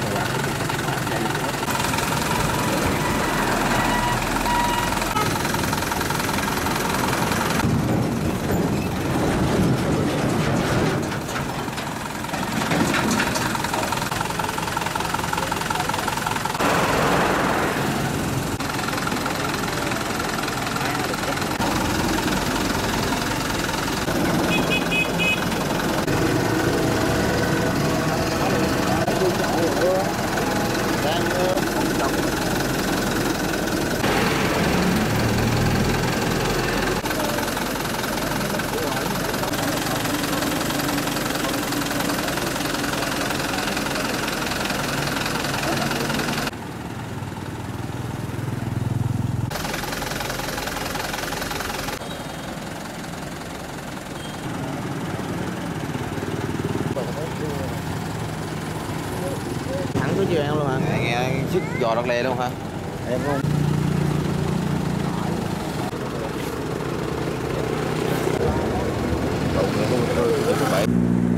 のは、まあ、やり。Itu. Xuống chiều em luôn hả nghe, nghe sức giò đọt lè luôn hả em không đụng, đụng, đụng,